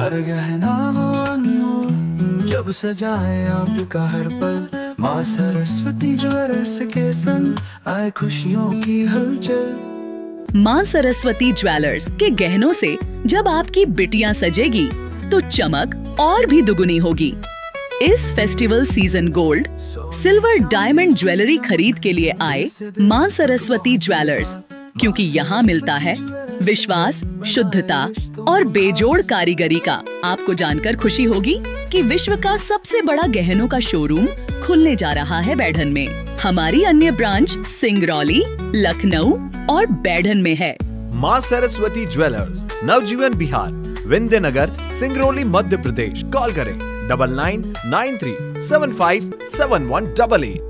हर गहना हो अनमोल जब सजाए आपका हर पल। माँ सरस्वती ज्वेलर्स के संग आए खुशियों की हलचल। माँ सरस्वती ज्वेलर्स के गहनों से जब आपकी बिटिया सजेगी तो चमक और भी दुगुनी होगी। इस festival season gold, silver diamond jewellery खरीद के लिए आए माँ सरस्वती ज्वेलर्स। क्योंकि यहाँ मिलता है विश्वास, शुद्धता और बेजोड़ कारीगरी का। आपको जानकर खुशी होगी कि विश्व का सबसे बड़ा गहनों का शोरूम खुलने जा रहा है बैढन में। हमारी अन्य ब्रांच सिंगरौली, लखनऊ और बैढन में है। माँ सरस्वती ज्वेलर्स, नवजीवन बिहार विंध्य नगर सिंगरौली, मध्य प्रदेश। कॉल करें, double nine nine three, seven five, seven one double eight.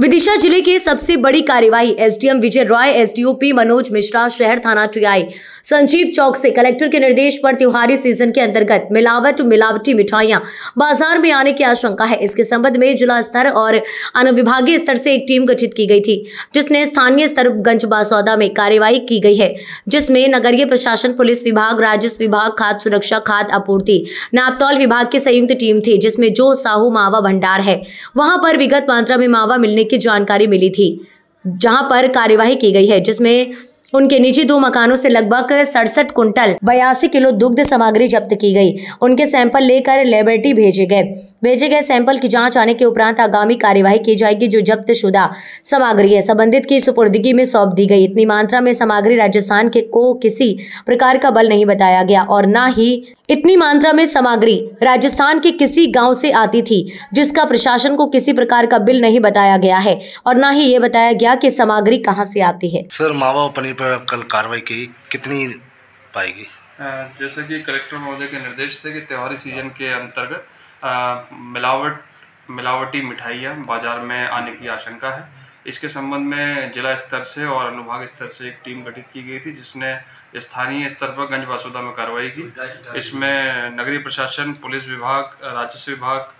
Vidisha ज़िले की सबसे बड़ी कार्यवाही, एसडीएम विजय रॉय, एसडीओपी मनोज मिश्रा शहर थाना टीआई संजीव चौक से कलेक्टर के निर्देश पर त्योहारी सीज़न के अंतर्गत मिलावट, मिलावटी मिठाइयाँ बाज़ार में आने की आशंका है। इसके संबंध में जिला स्तर और अनुविभागीय स्तर से एक टीम गठित की गई थी, जिसने स्थानीय स्तर गंज बासौदा में कार्यवाही की गई है, जिसमें नगरीय प्रशासन, पुलिस विभाग, राजस्व विभाग, खाद्य सुरक्षा, खाद्य आपूर्ति, नापतौल विभाग की संयुक्त टीम थी, जिसमें जो साहू मावा भंडार है, वहाँ पर विगत मात्रा में मावा मिलने की जानकारी मिली थी, जहाँ पर कार्यवाही की गई है, जिसमें उनके निजी दो मकानों से लगभग सड़सठ कुंटल बयासी किलो दुग्ध सामग्री जब्त की गई। उनके सैंपल लेकर लेबोरेटरी भेजे गए। भेजे गए सैंपल की जाँच आने के उपरांत आगामी कार्यवाही की जाएगी, जो जब्त शुदा सामग्री है। संबंधित की सुपुर्दगी में सौंप दी गई। इतनी मात्रा में सामग्री राजस्थान के को किसी प्रकार का बल नहीं बताया गया और न ही इतनी मात्रा में सामग्री राजस्थान के किसी गाँव से आती थी जिसका प्रशासन को किसी प्रकार का बिल नहीं बताया गया है और न ही ये बताया गया कि सामग्री कहाँ से आती है। सर मावा पनीर पर कल कार्रवाई की कितनी पाएगी? जैसे जैसा कि कलेक्टर महोदय के निर्देश थे कि त्योहारी सीज़न के अंतर्गत मिलावट मिलावटी मिठाइयाँ बाज़ार में आने की आशंका है। इसके संबंध में जिला स्तर से और अनुभाग स्तर से एक टीम गठित की गई थी, जिसने स्थानीय स्तर पर गंज बासुदा में कार्रवाई की। इसमें नगरीय प्रशासन, पुलिस विभाग, राजस्व विभाग,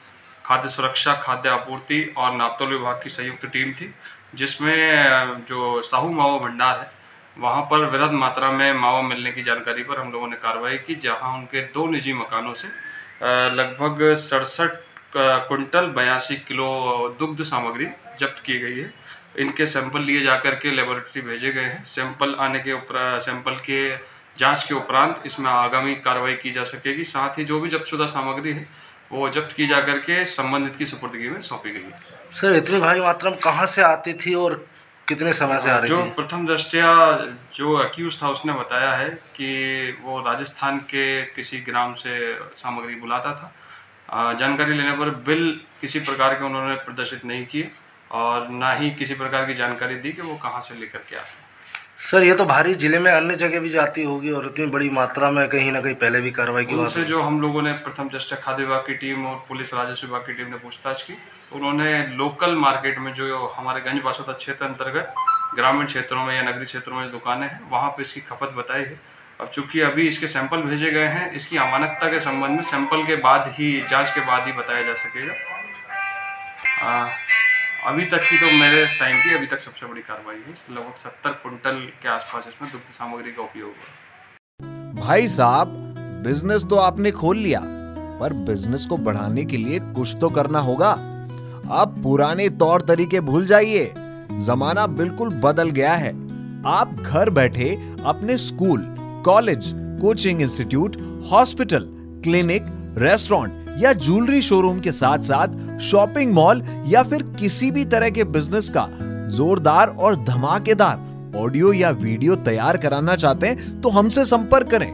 खाद्य सुरक्षा, खाद्य आपूर्ति और नापतोल विभाग की संयुक्त टीम थी, जिसमें जो साहू मावा भंडार है, वहाँ पर वृहद मात्रा में मावा मिलने की जानकारी पर हम लोगों ने कार्रवाई की, जहाँ उनके दो निजी मकानों से लगभग सड़सठ कुंटल बयासी किलो दुग्ध सामग्री जब्त की गई है। इनके सैंपल लिए जाकर के लेबोरेटरी भेजे गए हैं। सैंपल आने के ऊपर सैंपल के जाँच के उपरांत इसमें आगामी कार्रवाई की जा सकेगी। साथ ही जो भी जब्तशुदा सामग्री है वो जब्त की जा करके संबंधित की सुपुर्दगी में सौंपी गई है। सर इतनी भारी मात्रा में कहाँ से आती थी और कितने समय से आ रही जो थी? प्रथम दृष्टया जो अक्यूज था उसने बताया है कि वो राजस्थान के किसी ग्राम से सामग्री बुलाता था। जानकारी लेने पर बिल किसी प्रकार के उन्होंने प्रदर्शित नहीं किए और ना ही किसी प्रकार की जानकारी दी कि वो कहाँ से लेकर के आते हैं। सर ये तो भारी ज़िले में अन्य जगह भी जाती होगी और इतनी बड़ी मात्रा में कहीं ना कहीं पहले भी कार्रवाई की उनसे जो हम लोगों ने प्रथम दृष्टया खाद्य विभाग की टीम और पुलिस राजस्व विभाग की टीम ने पूछताछ की तो उन्होंने लोकल मार्केट में जो हमारे गंज बासोदा क्षेत्र अंतर्गत ग्रामीण क्षेत्रों में या नगरीय क्षेत्रों में दुकानें हैं वहाँ पर इसकी खपत बताई है। अब चूँकि अभी इसके सैंपल भेजे गए हैं, इसकी अमानकता के संबंध में सैंपल के बाद ही, जाँच के बाद ही बताया जा सकेगा। अभी तक की तो मेरे टाइम की अभी तक सबसे बड़ी कार्रवाई है। लगभग सत्तर कुंटल के आसपास इसमें दुग्ध सामग्री का उपयोग हुआ। भाई साहब बिज़नेस तो आपने खोल लिया, पर बिज़नेस को बढ़ाने के लिए कुछ तो करना होगा। आप पुराने तौर तरीके भूल जाइए। जमाना बिल्कुल बदल गया है। आप घर बैठे अपने school college, coaching institute, hospital, clinic, restaurant या ज्वेलरी शोरूम के साथ साथ शॉपिंग मॉल या फिर किसी भी तरह के बिज़नेस का जोरदार और धमाकेदार ऑडियो या वीडियो तैयार कराना चाहते हैं तो हमसे संपर्क करें।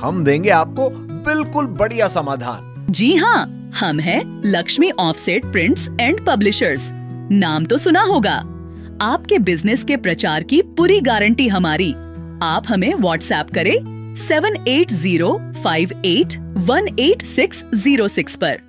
हम देंगे आपको बिल्कुल बढ़िया समाधान। जी हाँ हम हैं Lakshmi offset prints and publishers. नाम तो सुना होगा। आपके बिज़नेस के प्रचार की पूरी गारंटी हमारी। आप हमें व्हाट्सएप करें seven eight zero five eight one eight six zero six पर।